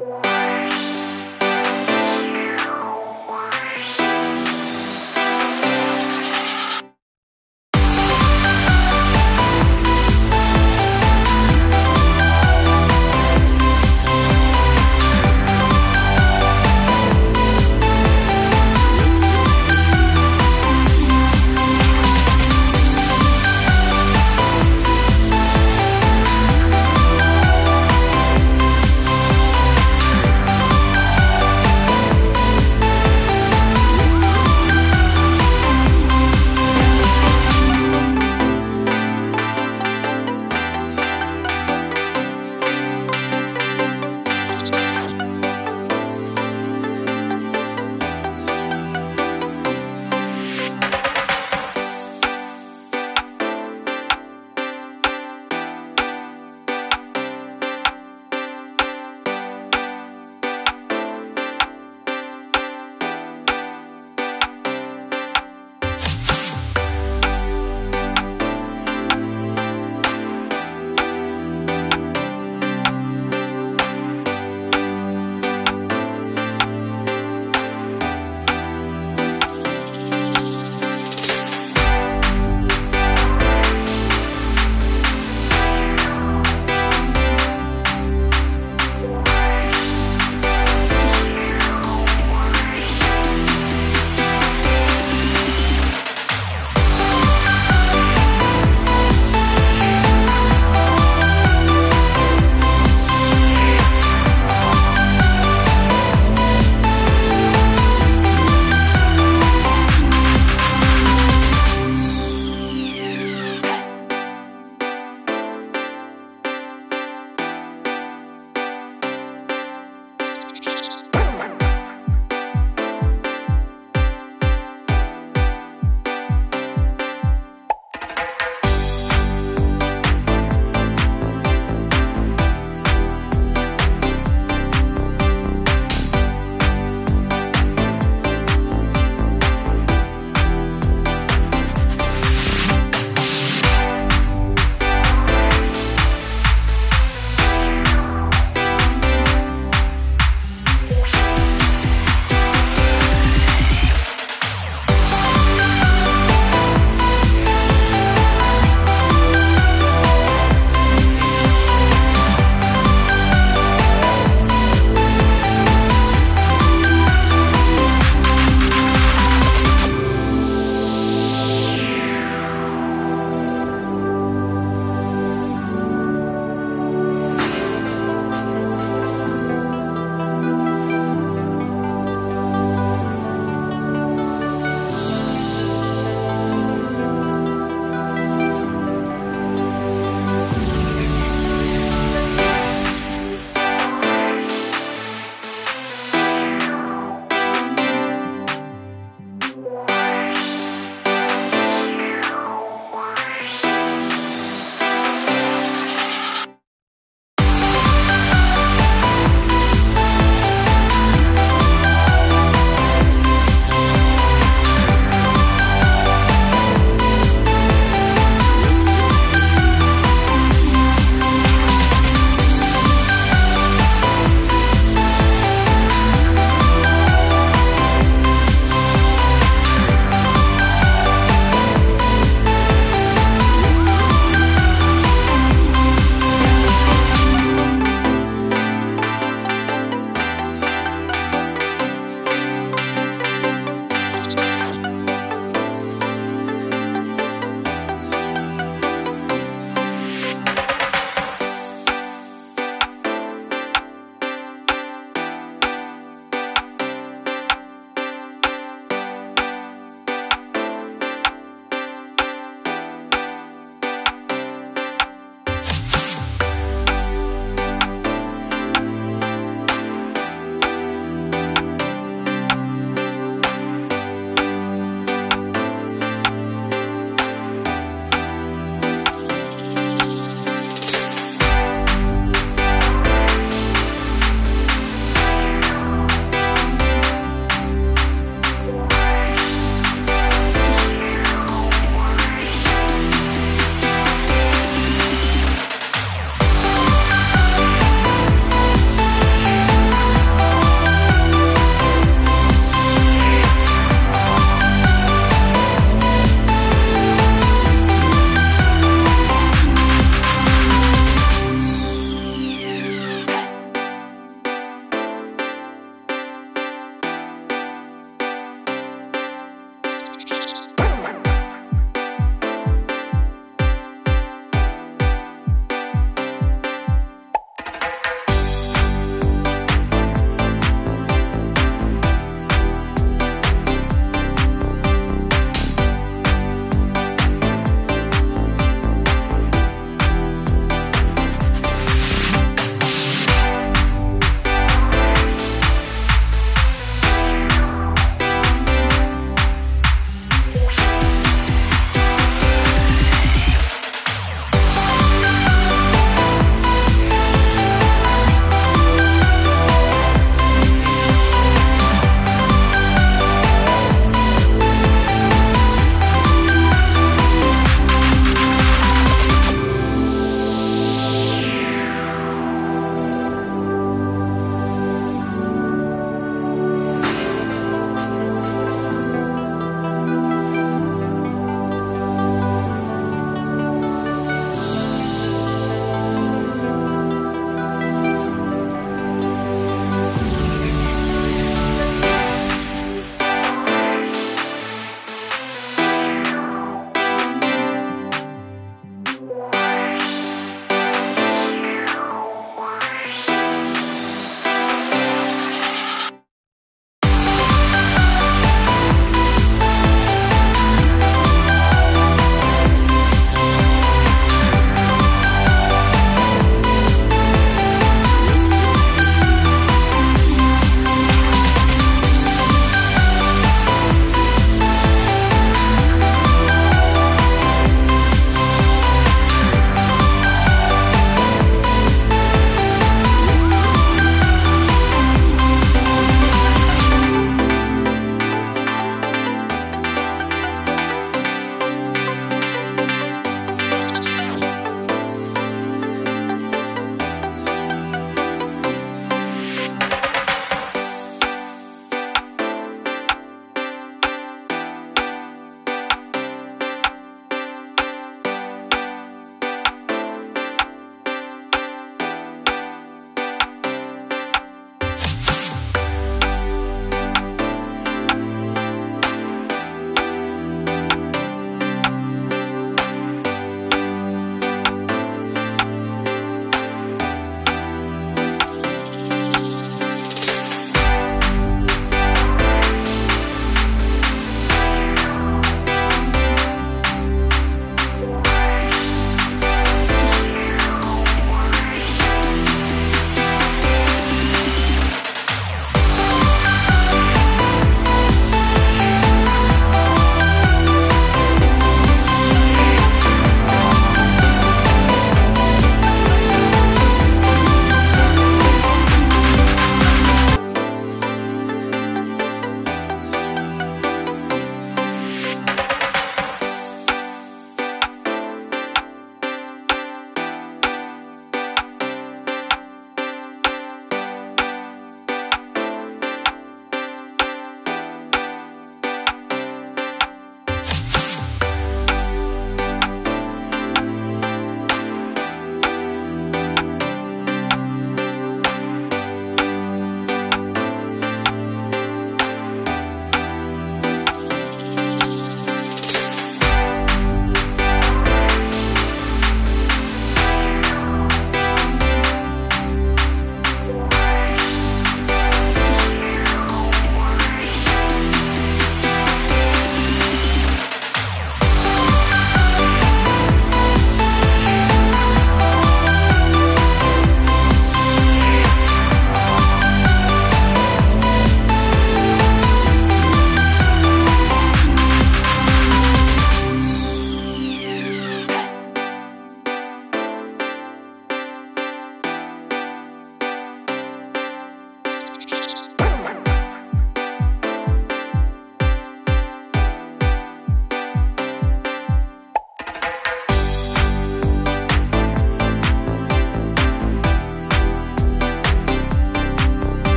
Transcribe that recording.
Bye.